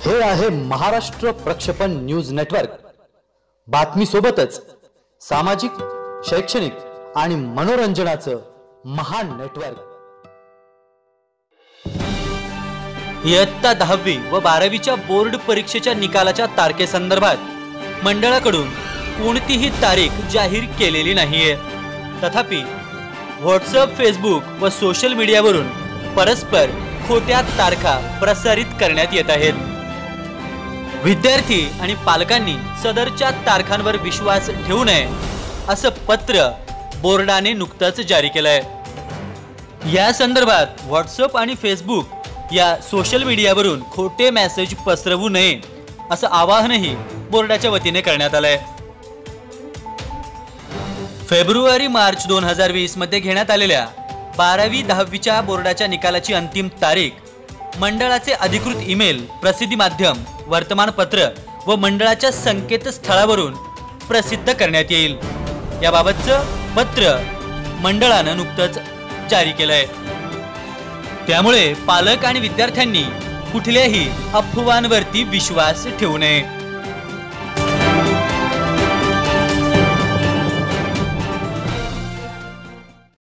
हे आहे महाराष्ट्र प्रक्षेपण न्यूज नेटवर्क. बातमी सोबतच सामाजिक शैक्षणिक आणि मनोरंजनाचं महान नेटवर्क. इयत्ता दहावी व बारावीच्या बोर्ड परीक्षेच्या निकालाच्या तारखेसंदर्भात मंडळाकडून कोणतीही तारीख जाहीर केलेली नाहीये. तथापि व्हॉट्सअप फेसबुक व सोशल मीडियावरून परस्पर खोट्या तारखा प्रसारित करण्यात येत आहेत. विद्यार्थी आणि पालकांनी सदरच्या तारखांवर विश्वास ठेवू नये असं पत्र बोर्डाने नुकतंच जारी केलंय. या संदर्भात व्हॉट्सअप आणि फेसबुक या सोशल मीडियावरून खोटे मेसेज पसरवू नये असं आवाहनही बोर्डाच्या वतीने करण्यात आलंय. फेब्रुवारी मार्च दोन हजार वीसमध्ये घेण्यात आलेल्या बारावी दहावीच्या बोर्डाच्या निकालाची अंतिम तारीख मंडळाचे अधिकृत ईमेल प्रसिद्धी माध्यम वर्तमानपत्र व मंडळाच्या संकेतस्थळावरून प्रसिद्ध करण्यात येईल. याबाबतचं पत्र मंडळानं नुकतंच जारी केलंय. त्यामुळे पालक आणि विद्यार्थ्यांनी कुठल्याही अफवांवरती विश्वास ठेवू नये.